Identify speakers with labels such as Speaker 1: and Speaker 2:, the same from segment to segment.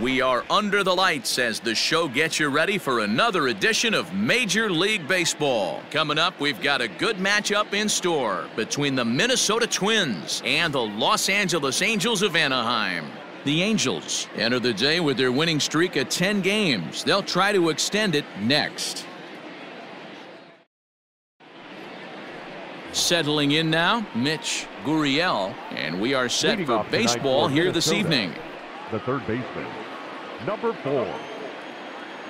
Speaker 1: We are under the lights as the show gets you ready for another edition of Major League Baseball. Coming up, we've got a good matchup in store between the Minnesota Twins and the Los Angeles Angels of Anaheim. The Angels enter the day with their winning streak at 10 games. They'll try to extend it next. Settling in now, Mitch Gurriel, and we are set
Speaker 2: Leading
Speaker 1: for
Speaker 2: off tonight
Speaker 1: baseball here this evening.
Speaker 2: The third baseman, number four.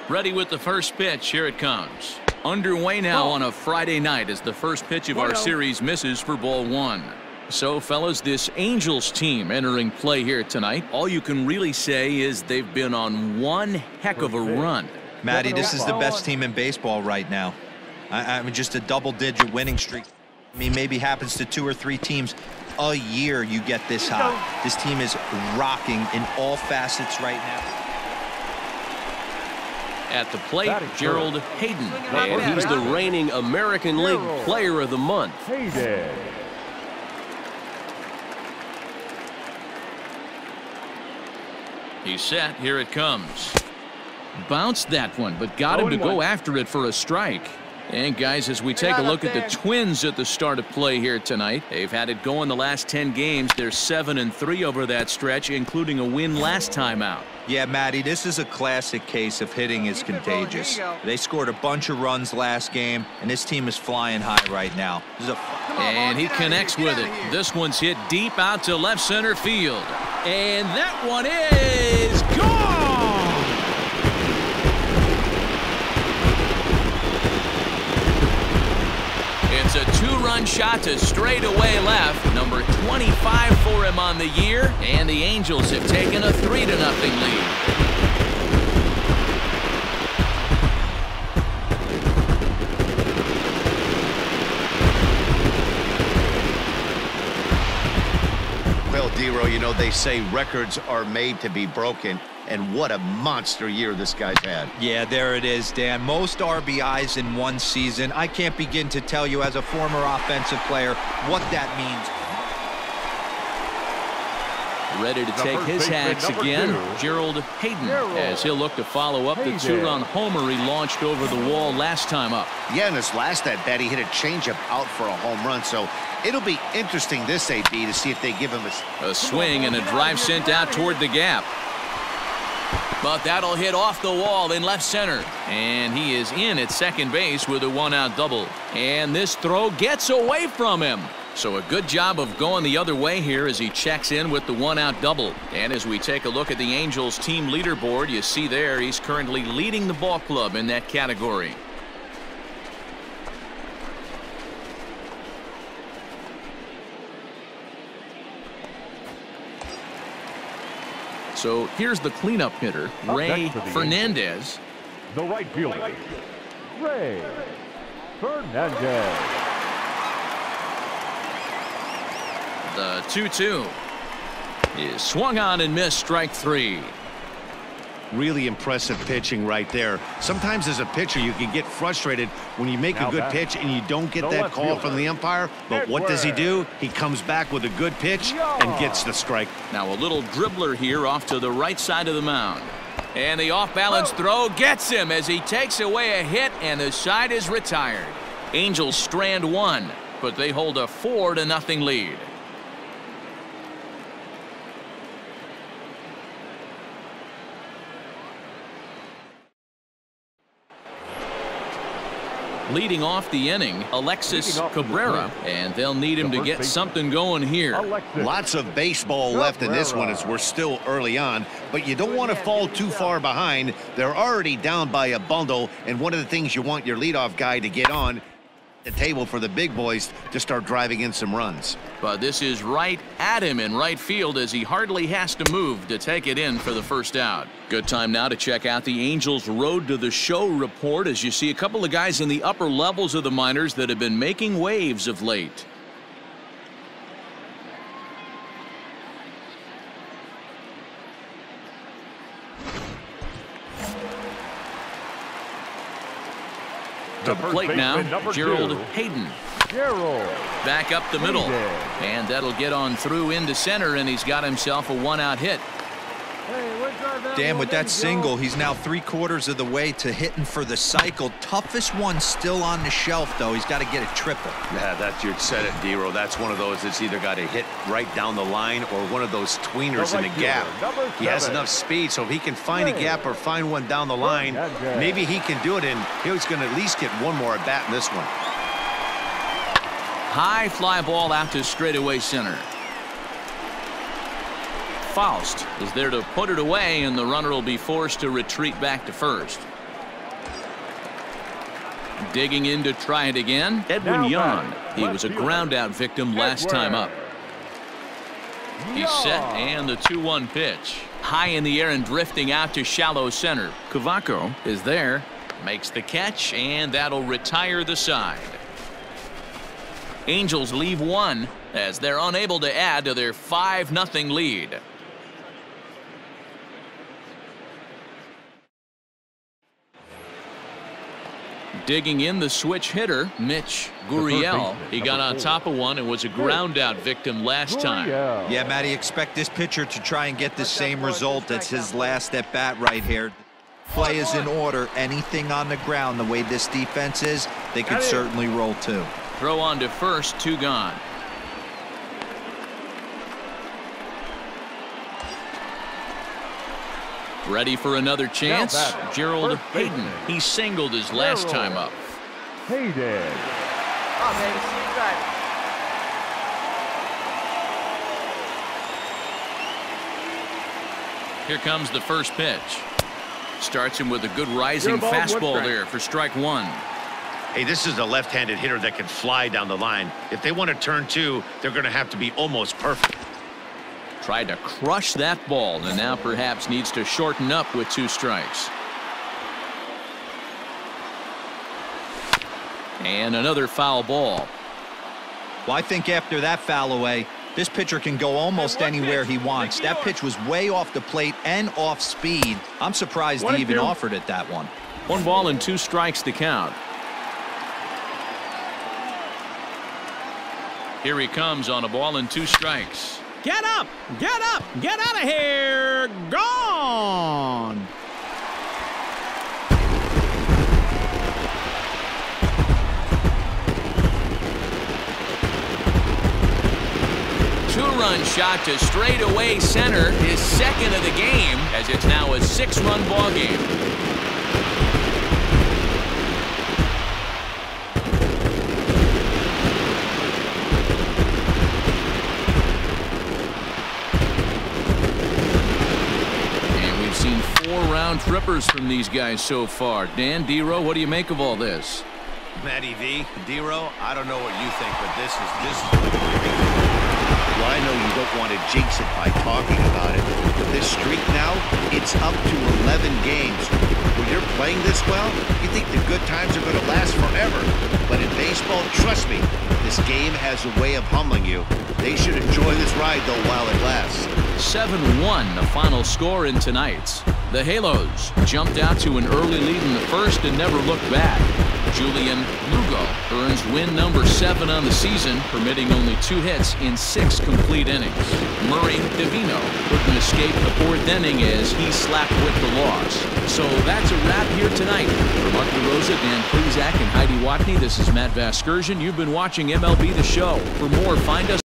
Speaker 1: Ready with the first pitch. Here it comes. Underway now oh. on a Friday night as the first pitch of our series misses for ball one. So, fellas, this Angels team entering play here tonight, all you can really say is they've been on one heck of a run.
Speaker 3: Matty, this is the best team in baseball right now. I, I mean, just a double-digit winning streak. I mean, maybe happens to two or three teams a year you get this high. This team is rocking in all facets right now.
Speaker 1: At the plate,
Speaker 2: Batting first.
Speaker 1: Gerald Hayden.
Speaker 4: And he's the reigning American League Player of the Month.
Speaker 2: Hayden.
Speaker 1: He's set. Here it comes. Bounced that one, but got him to go after it for a strike. And guys, as we take a look at the Twins at the start of play here tonight, they've had it going the last 10 games. They're 7 and 3 over that stretch, including a win last time out.
Speaker 3: Yeah, Matty, this is a classic case of hitting is contagious. They scored a bunch of runs last game, and this team is flying high right now. This is a
Speaker 1: And he connects with it. This one's hit deep out to left center field. And that one is gone! Two-run shot to straightaway left. Number 25 for him on the year. And the Angels have taken a 3 to nothing lead.
Speaker 5: Well, Dero, you know, they say records are made to be broken, and what a monster year this guy's had.
Speaker 3: Yeah, there it is, Dan. Most RBIs in one season. I can't begin to tell you as a former offensive player what that means.
Speaker 1: Ready to take
Speaker 2: first
Speaker 1: his
Speaker 2: baseman,
Speaker 1: hacks again,
Speaker 2: two,
Speaker 1: Gerald Hayden,
Speaker 2: Gerald
Speaker 1: as he'll look to follow up the two-run homer he launched over the wall last time up.
Speaker 5: Yeah, in his last at bat, he hit a changeup out for a home run, so it'll be interesting this AB to see if they give him a
Speaker 1: A swing and a drive sent out toward the gap. But that'll hit off the wall in left center. And he is in at second base with a one-out double. And this throw gets away from him. So a good job of going the other way here as he checks in with the one-out double. And as we take a look at the Angels team leaderboard, you see there he's currently leading the ball club in that category. So here's the cleanup hitter,
Speaker 2: Up
Speaker 1: Ray
Speaker 2: the
Speaker 1: Fernandez.
Speaker 2: The right fielder, Ray Fernandez.
Speaker 1: The 2-2 is swung on and missed strike three.
Speaker 5: Really impressive pitching right there. Sometimes as a pitcher, you can get frustrated when you make
Speaker 2: Now
Speaker 5: a good
Speaker 2: batting.
Speaker 5: pitch and you don't get
Speaker 2: The
Speaker 5: that call
Speaker 2: fielder,
Speaker 5: from the umpire. But what does he do? He comes back with a good pitch and gets the strike.
Speaker 1: Now a little dribbler here off to the right side of the mound. And the off-balance throw gets him as he takes away a hit and the side is retired. Angels strand one, but they hold a four to nothing lead. Leading off the inning, Alexis
Speaker 2: Leading off the
Speaker 1: Cabrera, and they'll need him to get something going here.
Speaker 5: Lots of baseball left in this one as we're still early on, but you don't want to fall too far behind. They're already down by a bundle, and one of the things you want your leadoff guy to get on the table for the big boys to start driving in some runs.
Speaker 1: But this is right at him in right field as he hardly has to move to take it in for the first out. Good time now to check out the Angels Road to the Show report as you see a couple of guys in the upper levels of the minors that have been making waves of late. To the plate now, Gerald
Speaker 2: two.
Speaker 1: Hayden.
Speaker 2: Gerald.
Speaker 1: Back up the middle. And that'll get on through into center, and he's got himself a one-out hit.
Speaker 3: Dan, with that single, he's now three quarters of the way to hitting for the cycle. Toughest one still on the shelf, though. He's got to get a triple.
Speaker 5: Yeah, that's your said it, Dero. That's one of those that's either got to hit right down the line or one of those tweeners in the gap. He has enough speed, so if he can find a gap or find one down the line, maybe he can do it, and he's going to at least get one more at bat in this one.
Speaker 1: High fly ball out to straightaway center. Faust is there to put it away, and the runner will be forced to retreat back to first. Digging in to try it again, Edwin Yan. He was a ground out victim last time up. He's set, and the 2-1 pitch. High in the air and drifting out to shallow center. Cavaco is there, makes the catch, and that'll retire the side. Angels leave one as they're unable to add to their 5-0 lead. Digging in the switch hitter, Mitch Gurriel. He got on top of one and was a ground out victim last time.
Speaker 3: Yeah, Matty, expect this pitcher to try and get the same result as his last at bat right here. Play is in order. Anything on the ground, the way this defense is, they could certainly roll too.
Speaker 1: Throw on to first, two gone. Ready for another chance? Gerald Hayden. He singled his last time up.
Speaker 2: Hayden.
Speaker 6: Oh, baby, see you driving.
Speaker 1: Here comes the first pitch. Starts him with a good rising fastball there for strike one.
Speaker 5: Hey, this is a left-handed hitter that can fly down the line. If they want to turn two, they're going to have to be almost perfect.
Speaker 1: Tried to crush that ball and now perhaps needs to shorten up with two strikes. And another foul ball.
Speaker 3: Well, I think after that foul away, this pitcher can go almost anywhere he wants. That pitch was way off the plate and off speed. I'm surprised he even offered it that one.
Speaker 1: One ball and two strikes to count. Here he comes on a ball and two strikes.
Speaker 7: Get up! Get up! Get out of here! Gone!
Speaker 1: Two-run shot to straightaway center, his second of the game, as it's now a six-run ball game. And we've seen four trippers from these guys so far. Dan Dero, what do you make of all this?
Speaker 5: Matty V, Dero, I don't know what you think, but this is this Well, I know you don't want to jinx it by talking about it, but this streak now, it's up to 11 games. When you're playing this well, you think the good times are going to last forever. But in baseball, trust me, this game has a way of humbling you. They should enjoy this ride, though, while it lasts.
Speaker 1: 7-1 the final score in tonight's. The Halos jumped out to an early lead in the first and never looked back. Julian Lugo earns win number seven on the season, permitting only two hits in six complete innings. Murray Divino couldn't escape the fourth inning as he slapped with the loss. So that's a wrap here tonight. For Mark DeRosa, Dan Plesac, and Heidi Watney, this is Matt Vasgersian. You've been watching MLB The Show. For more, find us